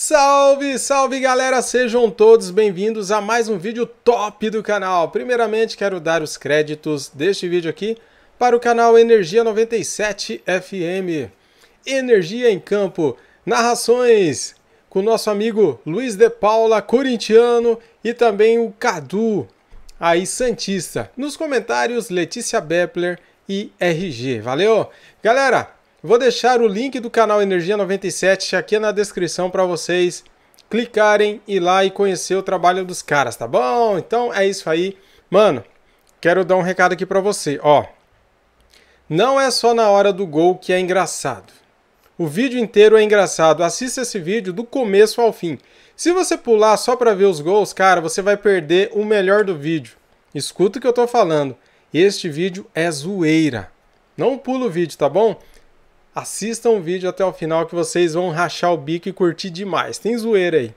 Salve, salve galera, sejam todos bem-vindos a mais um vídeo top do canal. Primeiramente quero dar os créditos deste vídeo aqui para o canal Energia 97 FM. Energia em Campo, narrações com nosso amigo Luiz de Paula, corintiano, e também o Cadu, aí Santista. Nos comentários, Letícia Bepler e RG. Valeu? Galera, Vou deixar o link do canal Energia 97 aqui na descrição para vocês clicarem, ir lá e conhecer o trabalho dos caras, tá bom? Então é isso aí. Mano, quero dar um recado aqui para você, ó. Não é só na hora do gol que é engraçado. O vídeo inteiro é engraçado. Assista esse vídeo do começo ao fim. Se você pular só para ver os gols, cara, você vai perder o melhor do vídeo. Escuta o que eu tô falando. Este vídeo é zoeira. Não pula o vídeo, tá bom? Assistam o vídeo até o final que vocês vão rachar o bico e curtir demais. Tem zoeira aí.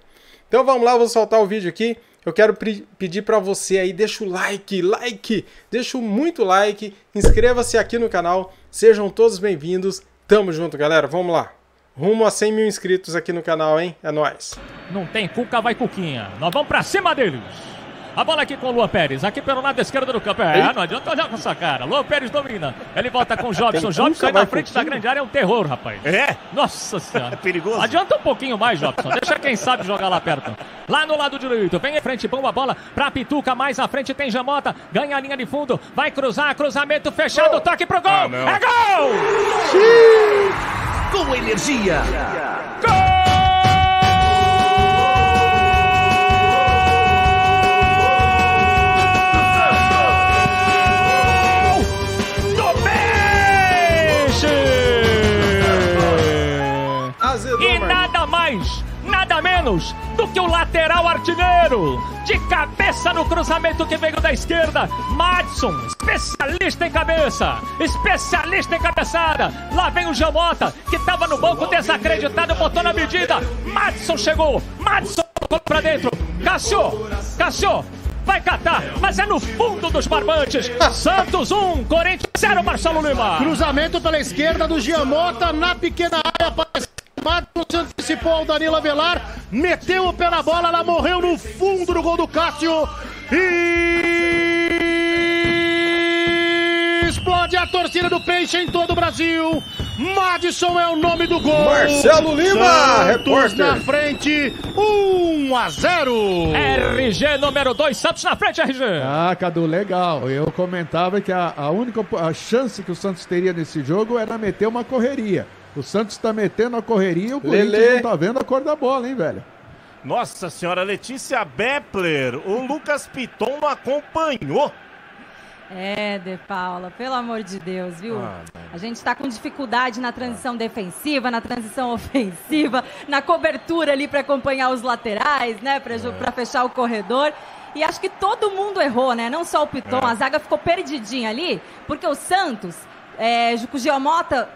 Então vamos lá, vou soltar o vídeo aqui. Eu quero pedir para você aí, deixa o like, like, deixa muito like, inscreva-se aqui no canal, sejam todos bem-vindos. Tamo junto, galera, vamos lá. Rumo a 100 mil inscritos aqui no canal, hein? É nóis. Não tem Cuca, vai Cuquinha. Nós vamos pra cima deles. A bola aqui com o Luan Pérez, aqui pelo lado esquerdo do campo. É, não adianta olhar com essa cara. Luan Pérez domina. Ele volta com o Jobson. Jobson sai na frente da grande área, é um terror, rapaz. É? Nossa senhora. É perigoso. Adianta um pouquinho mais, Jobson. Deixa quem sabe jogar lá perto. Lá no lado direito, vem em frente, boa bola pra Pituca. Mais à frente tem Jamota. Ganha a linha de fundo. Vai cruzar, cruzamento fechado. Toque pro gol. Ah, é gol! Com energia. Mais, nada menos do que o lateral artilheiro. De cabeça no cruzamento que veio da esquerda. Madison, especialista em cabeça, especialista em cabeçada. Lá vem o Jamota, que estava no banco desacreditado, botou na medida. Madison chegou, Madison colocou pra dentro. Cássio, Cássio, vai catar, mas é no fundo dos barbantes. Santos 1, um, Corinthians 0, Marcelo Lima. Cruzamento pela esquerda do Giamota na pequena área. Apareceu antecipou ao Danilo Avelar, meteu o pé na bola, ela morreu no fundo do gol do Cássio e explode a torcida do Peixe em todo o Brasil. Madison é o nome do gol. Marcelo Lima, Santos repórter. na frente, 1 a 0. RG número 2, Santos na frente, RG. Ah, Cadu, legal. Eu comentava que a, a única a chance que o Santos teria nesse jogo era meter uma correria. O Santos tá metendo a correria e o Corinthians Lelê. não tá vendo a cor da bola, hein, velho? Nossa senhora, Letícia Bepler, o Lucas Piton não acompanhou. É, De Paula, pelo amor de Deus, viu? Ah, a gente está com dificuldade na transição ah. defensiva, na transição ofensiva, na cobertura ali para acompanhar os laterais, né? Para é. fechar o corredor. E acho que todo mundo errou, né? Não só o Piton, é. a zaga ficou perdidinha ali, porque o Santos, é, o Giamota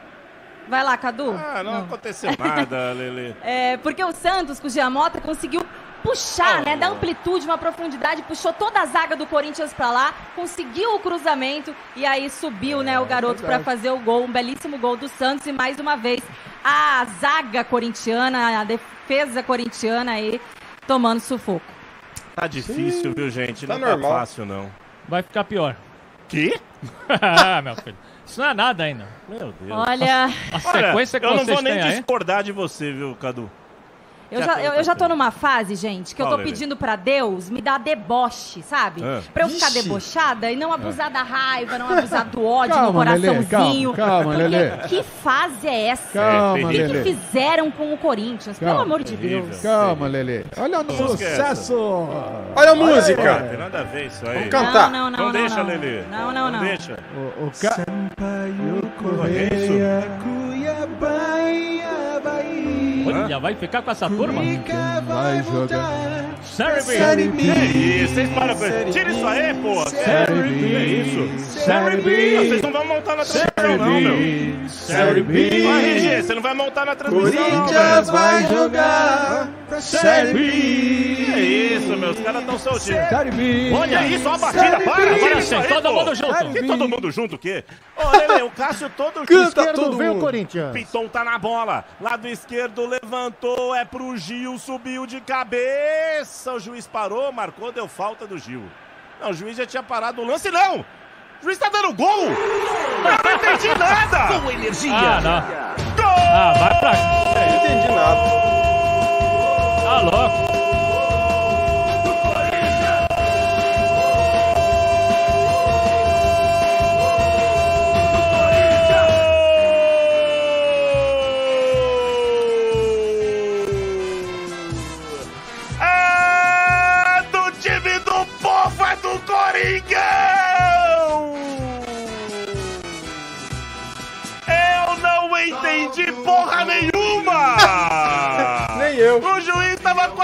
Vai lá, Cadu. Ah, não, não. aconteceu nada, Lele. é, porque o Santos, com o Giamota, conseguiu puxar, oh. né, dar amplitude, uma profundidade, puxou toda a zaga do Corinthians para lá, conseguiu o cruzamento e aí subiu, é, né, o garoto para fazer o gol, um belíssimo gol do Santos e mais uma vez a zaga corintiana, a defesa corintiana aí tomando sufoco. Tá difícil, Sim. viu, gente? Tá não tá normal. tá fácil não. Vai ficar pior. Que? Ah, meu filho. Isso não é nada ainda. Meu Deus. Olha. A, a sequência Olha, que Eu não vou nem discordar de você, viu, Cadu? Eu já, eu, eu, já tô numa fase, gente, que eu tô pedindo pra Deus me dar deboche, sabe? É. Pra eu ficar debochada e não abusar é. da raiva, não abusar do ódio calma, no coraçãozinho. Lelê, calma, calma, Lelê. Que fase é essa? Calma, o que, que fizeram com o Corinthians? Calma, Pelo amor de Deus. Calma, Lelê. Olha o sucesso. Olha a música. Tem nada a ver isso aí. Vamos cantar. Não, não, não. Não, deixa, Lelê. Não, não, não. Não deixa. O, o ca... Sampaio Correia, Olha, vai ficar com essa turma? Vai jogar. Série B. É isso, vocês param pra... Tira isso aí, pô. Série B. É isso. Série B. Vocês não vão montar na transmissão, não, meu. Série B. RG, você não vai montar na transmissão, Corinthians vai jogar. Série B. É isso, meus caras estão soltinhos. Série B. Olha isso, a batida. Para, Agora sim, todo mundo junto. Que todo mundo junto o quê? Ô, Lele, o Cássio todo Canta esquerdo todo mundo. o Corinthians. Piton tá na bola. Lado esquerdo levantou, é pro Gil, subiu de cabeça. O juiz parou, marcou, deu falta do Gil. Não, o juiz já tinha parado o lance, não. O juiz tá dando gol. Eu não entendi nada. Ah, não. Gol! Ah, vai pra.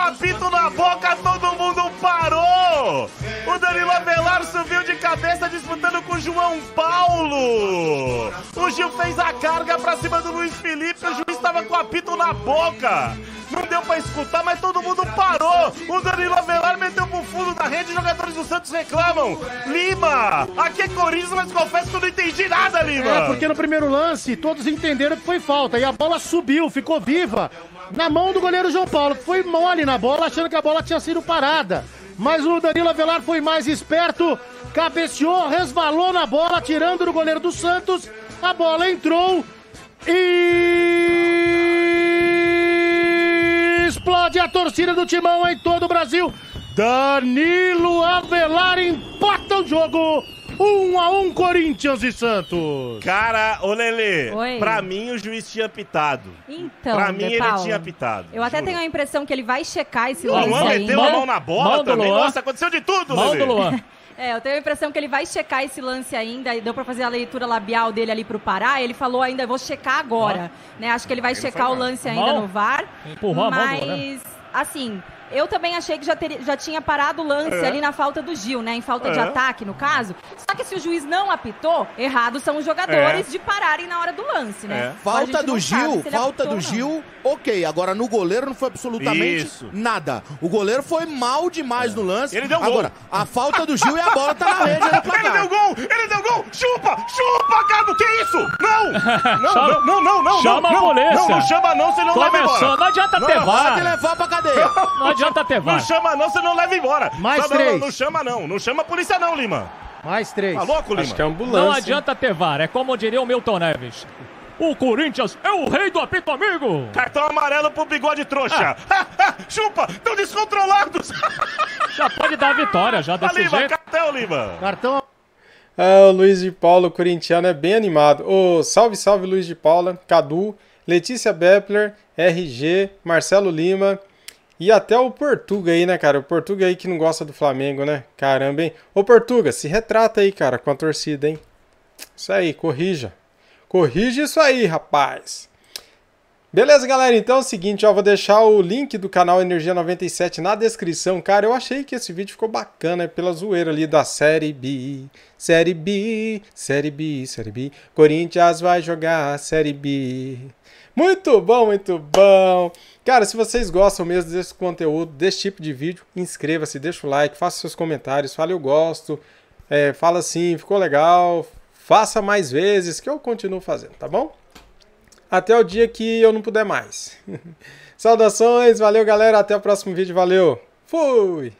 Apito na boca, todo mundo parou! O Danilo Avelar subiu de cabeça disputando com o João Paulo! O Gil fez a carga pra cima do Luiz Felipe, o juiz tava com apito na boca! Não deu pra escutar, mas todo mundo parou! O Danilo Avelar meteu pro fundo da rede, jogadores do Santos reclamam! Lima! Aqui é Corinthians, mas confesso que eu não entendi nada, Lima! É, porque no primeiro lance todos entenderam que foi falta e a bola subiu, ficou viva na mão do goleiro João Paulo, foi mole na bola, achando que a bola tinha sido parada. Mas o Danilo Avelar foi mais esperto, cabeceou, resvalou na bola, tirando do goleiro do Santos. A bola entrou e explode a torcida do Timão em todo o Brasil. Danilo Avelar empata o jogo. Um a um Corinthians e Santos. Cara, ô Lelê, Oi. pra mim o juiz tinha pitado. Então, pra mim De ele tinha pitado. Eu até juro. tenho a impressão que ele vai checar esse O lance Luan meteu ainda. a mão na bola Mão também. Luan. Nossa, aconteceu de tudo, Mão Lelê. do Luan. É, eu tenho a impressão que ele vai checar esse lance ainda. Deu pra fazer a leitura labial dele ali pro Pará. Ele falou ainda, eu vou checar agora. Né? Acho que ele vai checar o lance ainda no VAR. Empurrou a mão do Mas, goleiro. assim, eu também achei que já, teria- já tinha parado o lance É. ali na falta do Gil, né? Em falta de É. ataque, no caso. Só que se o juiz não apitou, errados são os jogadores É. de pararem na hora do lance, né? É. Falta do não Gil, falta do não. Gil, ok. Agora no goleiro não foi absolutamente Isso. nada. O goleiro foi mal demais no lance. Ele deu gol. Agora, a falta do Gil e a bola tá na rede no Ele deu gol! Ele deu gol! Chupa! Chupa, Cabo! Que isso? Não! Não, não, não, não, não! Chama não, a polícia. Não, não chama não, senão leva Começou, embora! não adianta ter Pode VAR. levar pra cadeia. Não adianta ter Não VAR. chama não, senão leva embora! Mais Não, não, três. Não, não chama não, não chama a polícia não, Lima! Mais três. Tá louco, Lima? Acho que é ambulância. Não adianta ter VAR. É como diria o Milton Neves. O Corinthians é o rei do apito amigo. Cartão amarelo pro bigode trouxa! Chupa! Tão descontrolados! Já pode dar a vitória, já desse Lima, jeito. cartão, Lima! Cartão Ah, o Luiz de Paula, o corintiano, é bem animado. Ô, salve, salve, Luiz de Paula, Cadu, Letícia Bepler, RG, Marcelo Lima e até o Portuga aí, né, cara? O Portuga aí que não gosta do Flamengo, né? Caramba, hein? Ô, Portuga, se retrata aí, cara, com a torcida, hein? Isso aí, corrija. Corrija isso aí, rapaz. Beleza, galera? Então é o seguinte, ó, vou deixar o link do canal Energia 97 na descrição. Cara, eu achei que esse vídeo ficou bacana é pela zoeira ali da Série B. Série B, Série B, Série B. Corinthians vai jogar a Série B. Muito bom, muito bom. Cara, se vocês gostam mesmo desse conteúdo, desse tipo de vídeo, inscreva-se, deixa o like, faça seus comentários, fale eu gosto, é, fala assim, ficou legal, faça mais vezes que eu continuo fazendo, tá bom? Até o dia que eu não puder mais. Saudações, valeu galera, até o próximo vídeo, valeu. Fui!